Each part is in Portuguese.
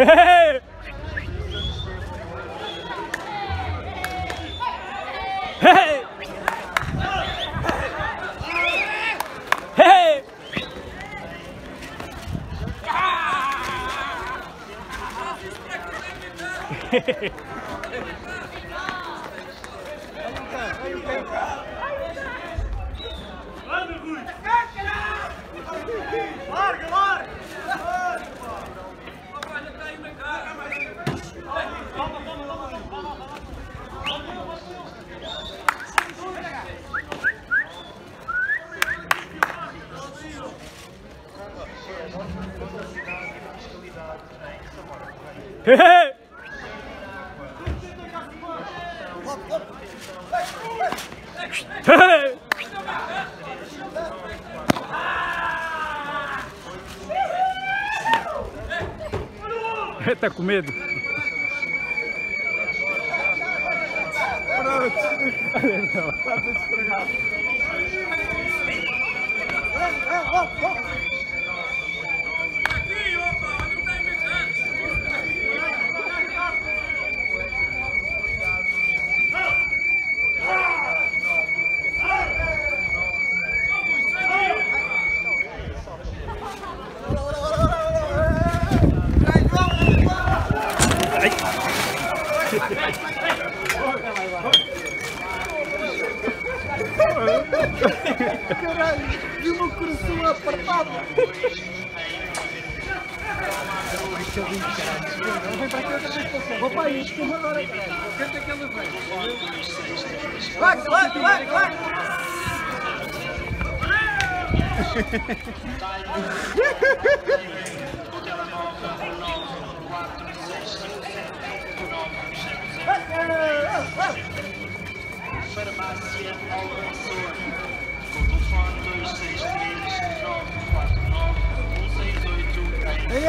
Hey! Hey! Hey! Hey! Hey! Tá com medo? Caralho, Vou para aí, isto uma hora. Canta que ele vem. Vai, vai, vai, vai. Farmácia Alvansor.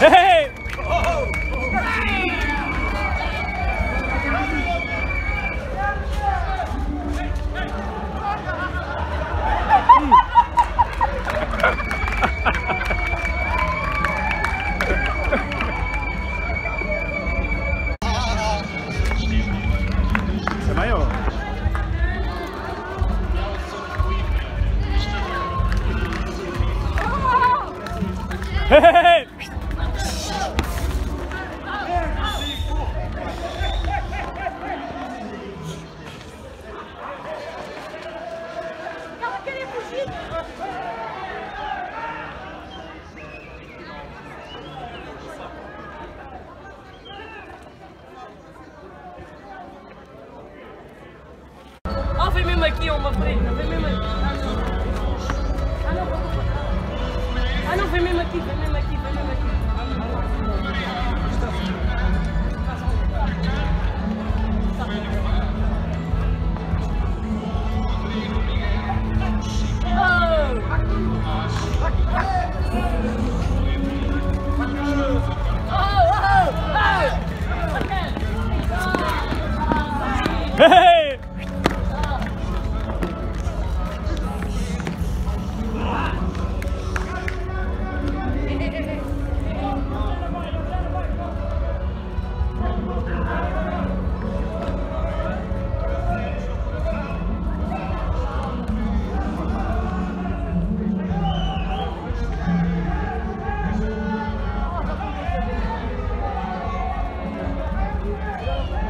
Hey! Isso é maior. Hey! aqui a uma parede, vem mesmo aqui. Ah não, ah não, ah não, vem mesmo aqui, vem mesmo aqui, vem mesmo aqui. Yeah.